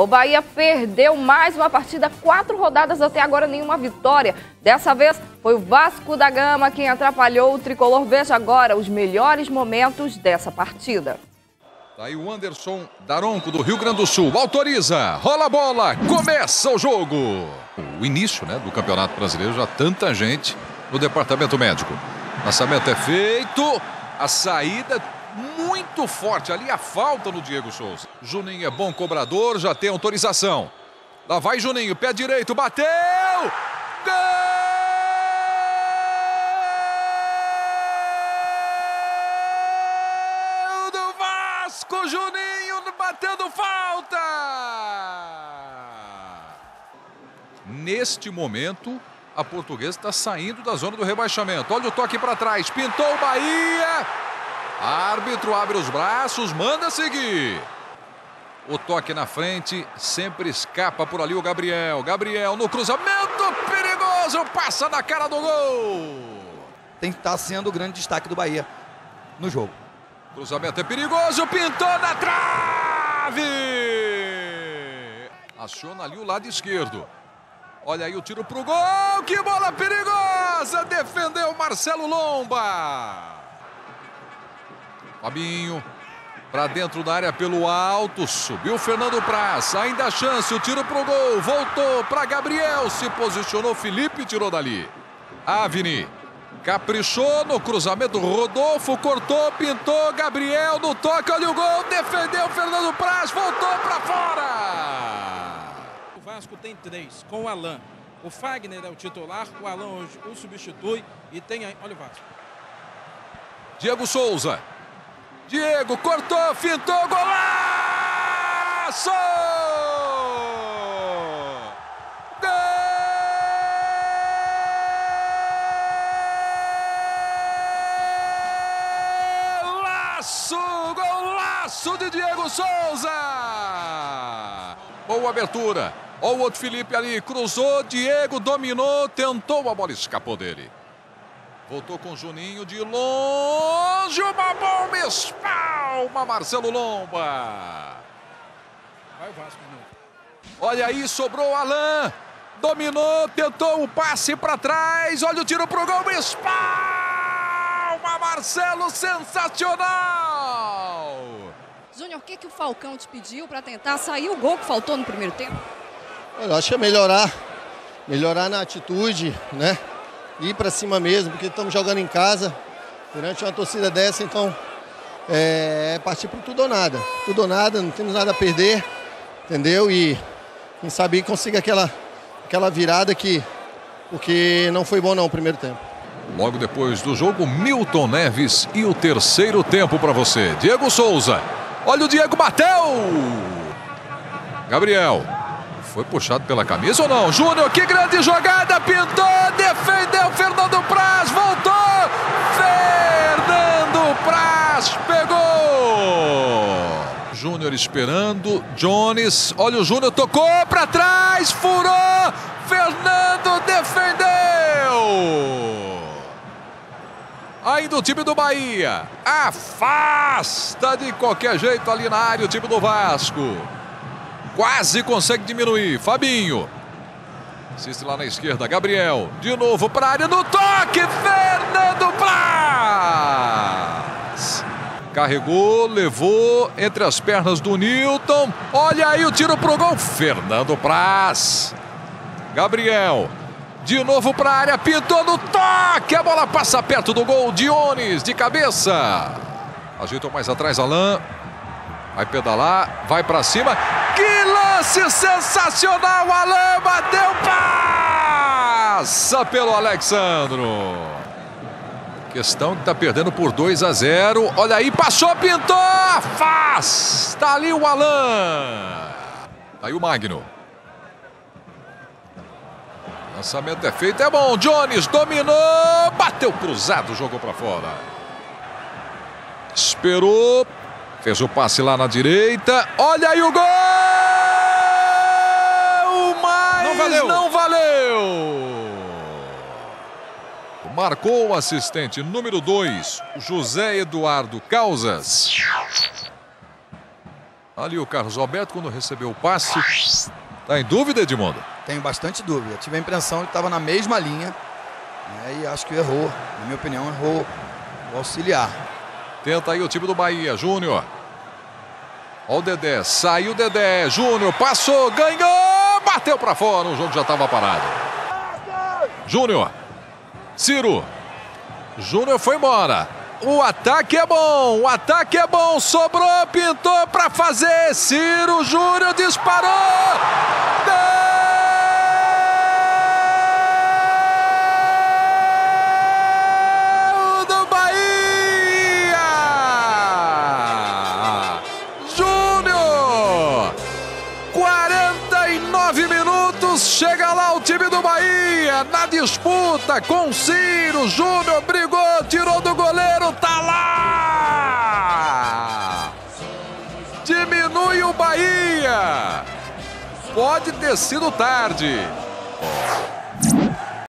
O Bahia perdeu mais uma partida, quatro rodadas até agora, nenhuma vitória. Dessa vez foi o Vasco da Gama quem atrapalhou o tricolor. Veja agora os melhores momentos dessa partida. Tá aí o Anderson Daronco do Rio Grande do Sul. Autoriza, rola a bola, começa o jogo. O início né, do Campeonato Brasileiro, já tanta gente no departamento médico. Lançamento é feito, a saída muito forte ali, a falta no Diego Souza. Juninho é bom cobrador, já tem autorização. Lá vai Juninho, pé direito, bateu! Gol! Vasco, Juninho batendo falta! Neste momento, a portuguesa está saindo da zona do rebaixamento. Olha o toque para trás, pintou o Bahia. Árbitro abre os braços, manda seguir. O toque na frente, sempre escapa por ali o Gabriel. Gabriel no cruzamento, perigoso, passa na cara do gol. Tem que estar sendo o grande destaque do Bahia no jogo. Cruzamento é perigoso, pintou na trave! Aciona ali o lado esquerdo. Olha aí o tiro pro gol, que bola perigosa! Defendeu Marcelo Lomba. Fabinho, para dentro da área pelo alto, subiu Fernando Praz, ainda a chance, o tiro pro gol, voltou para Gabriel, se posicionou Felipe, tirou dali. Avni, Caprichou no cruzamento, Rodolfo cortou, pintou, Gabriel no toque, olha o gol, defendeu Fernando Praz, voltou para fora. O Vasco tem três, com o Alain. O Fagner é o titular, o Alain hoje o substitui e tem aí, olha o Vasco. Diego Souza. Diego cortou, fintou, golaço! Golaço! Golaço de Diego Souza! Boa abertura. Olha o outro Felipe ali. Cruzou, Diego dominou, tentou, a bola escapou dele. Voltou com o Juninho de longe. Uma bomba espalma Marcelo Lomba. Vai o Vasco, não. Olha aí, sobrou Alain. Dominou, tentou o passe para trás. Olha o tiro pro gol, espalma. Marcelo, sensacional! Júnior, o que, que o Falcão te pediu para tentar sair o gol que faltou no primeiro tempo? Eu acho que é melhorar, melhorar na atitude, né? Ir para cima mesmo, porque estamos jogando em casa, durante uma torcida dessa, então é, é partir para tudo ou nada. Tudo ou nada, não temos nada a perder, entendeu? E quem sabe consiga aquela, aquela virada que, porque não foi bom não o primeiro tempo. Logo depois do jogo, Milton Neves e o terceiro tempo para você. Diego Souza. Olha o Diego, bateu! Gabriel. Foi puxado pela camisa ou não? Júnior, que grande jogada! Pintou, defendeu Fernando Praz, voltou! Fernando Praz pegou! Júnior esperando, Jones, olha o Júnior, tocou para trás, furou! Fernando defendeu! Ainda o time do Bahia. Afasta de qualquer jeito ali na área o time do Vasco. Quase consegue diminuir. Fabinho. Assiste lá na esquerda. Gabriel. De novo para a área no toque. Fernando Praz. Carregou, levou entre as pernas do Newton. Olha aí o tiro pro gol. Fernando Praz. Gabriel. De novo para a área, pintou no toque. A bola passa perto do gol. Dionis de cabeça. Ajeitou mais atrás Alain. Vai pedalar, vai para cima. Lance sensacional! Alain bateu, passa pelo Alexandro. Questão que está perdendo por 2 a 0. Olha aí, passou, pintou, faz. Está ali o Alain. Aí o Magno. Lançamento é feito, é bom. Jones dominou, bateu cruzado, jogou para fora. Esperou, fez o passe lá na direita. Olha aí o gol! Mas não valeu. Não valeu. Marcou o assistente número 2, José Eduardo Causas. Ali o Carlos Alberto, quando recebeu o passe. Tá em dúvida, Edmundo? Tenho bastante dúvida. Tive a impressão que estava na mesma linha. Né, e acho que errou. Na minha opinião, errou o auxiliar. Tenta aí o time do Bahia, Júnior. Olha o Dedé, saiu o Dedé, Júnior, passou, ganhou, bateu para fora, o jogo já estava parado. Júnior, Ciro, Júnior foi embora. O ataque é bom, o ataque é bom, sobrou, pintou para fazer, Ciro Júnior disparou. Disputa com Ciro. Júnior brigou, tirou do goleiro, tá lá! Diminui o Bahia. Pode ter sido tarde.